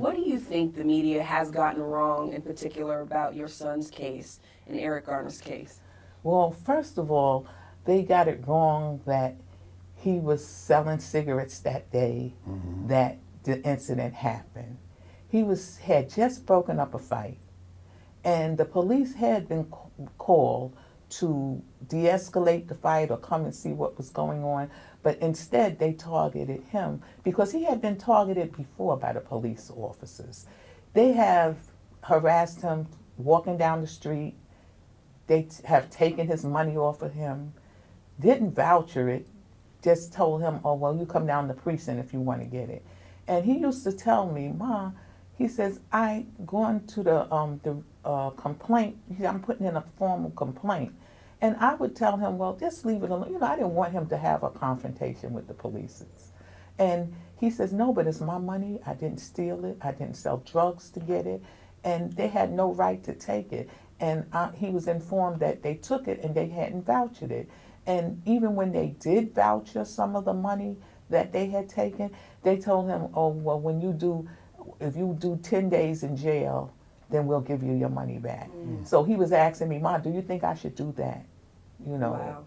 What do you think the media has gotten wrong in particular about your son's case and Eric Garner's case? Well, first of all, they got it wrong that he was selling cigarettes that day mm-hmm. that the incident happened. He was had just broken up a fight, and the police had been called to de-escalate the fight or come and see what was going on. But instead, they targeted him because he had been targeted before by the police officers. They have harassed him walking down the street. They have taken his money off of him, didn't voucher it, just told him, oh, well, you come down the precinct if you want to get it. And he used to tell me, Ma, he says, I going to the, um, the uh, complaint, I'm putting in a formal complaint. And I would tell him, well, just leave it alone. You know, I didn't want him to have a confrontation with the police. And he says, no, but it's my money. I didn't steal it. I didn't sell drugs to get it. And they had no right to take it. And I, he was informed that they took it and they hadn't vouched it. And even when they did voucher some of the money that they had taken, they told him, oh, well, when you do, if you do 10 days in jail, then we'll give you your money back. Mm. So he was asking me, Ma, do you think I should do that? You know. Wow.